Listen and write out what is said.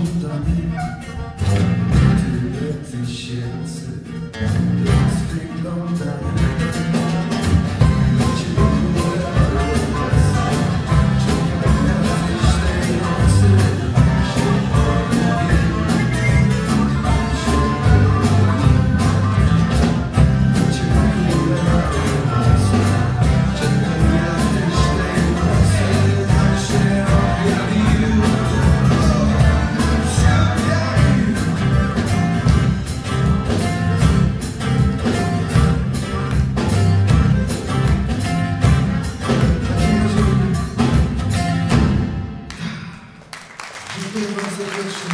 Лондоне, две тысячи que você